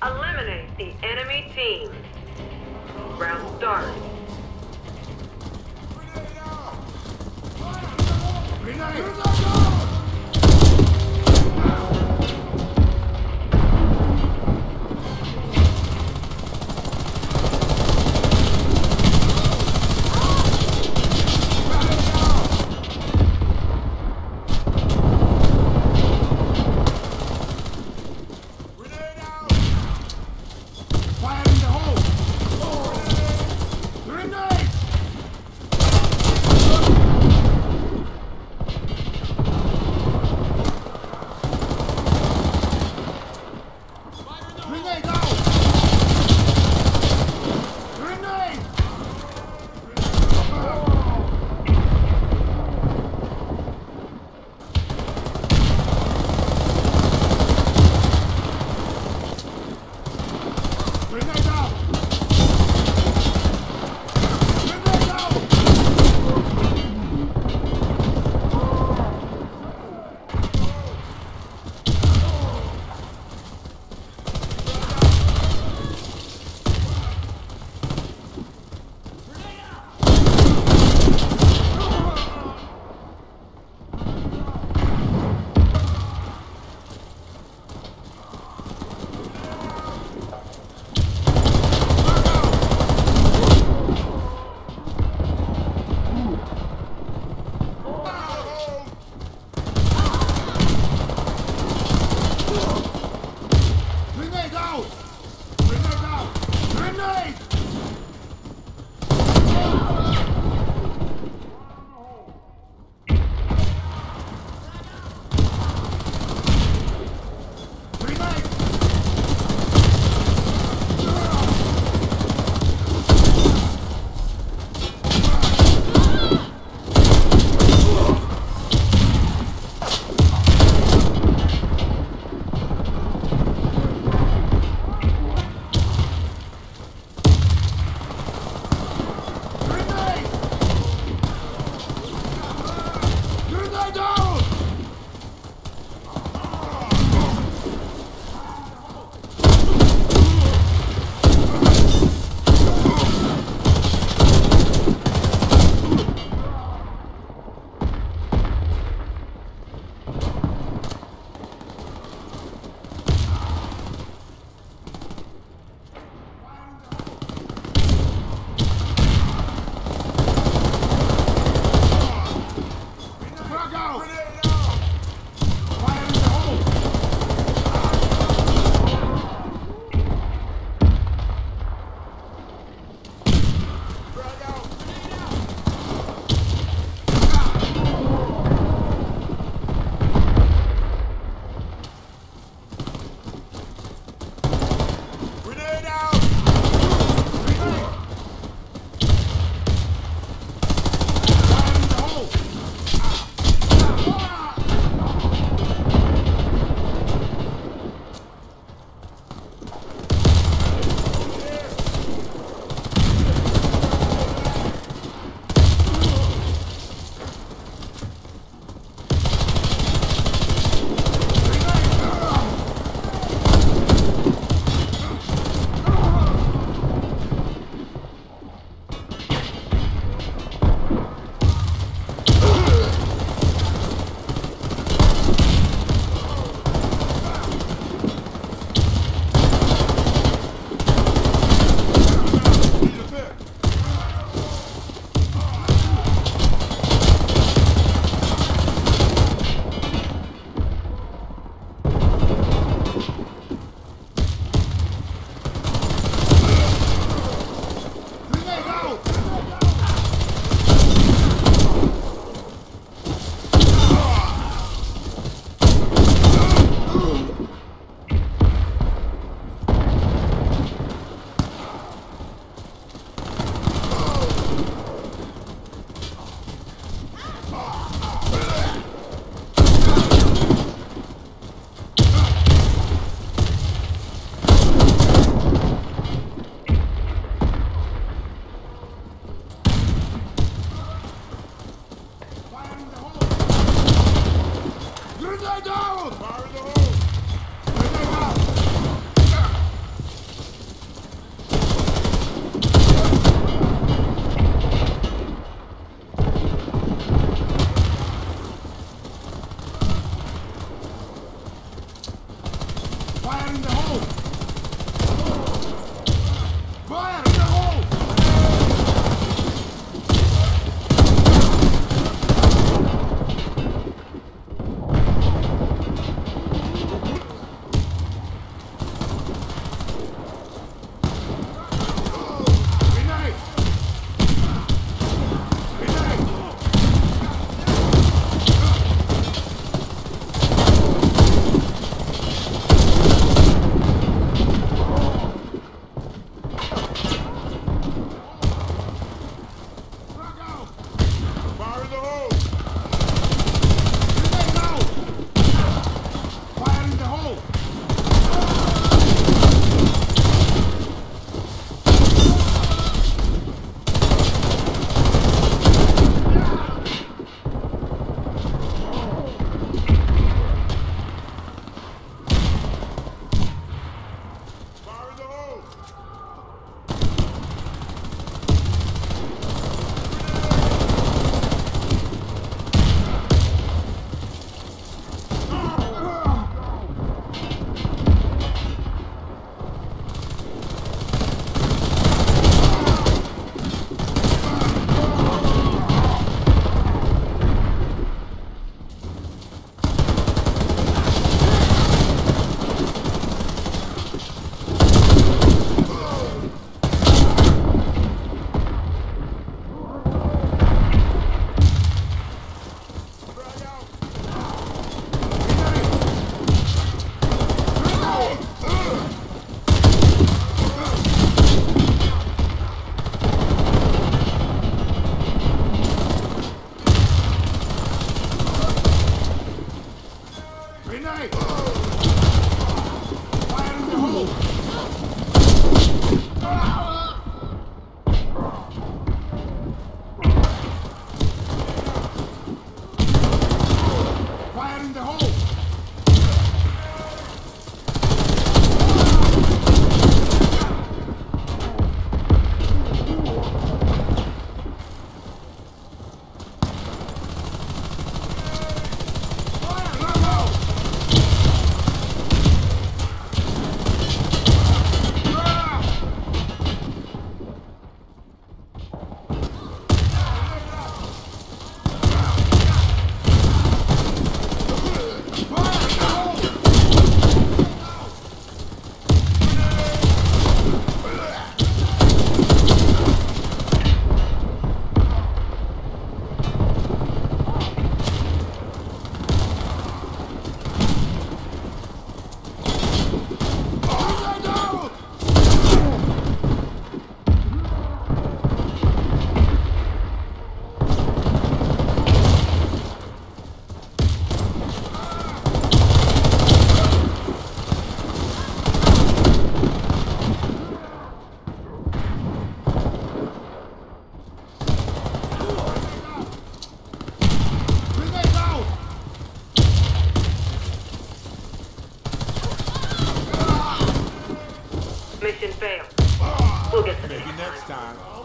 Eliminate the enemy team. Round start. Fire Grenade! Mission failed. We'll get the Maybe next time.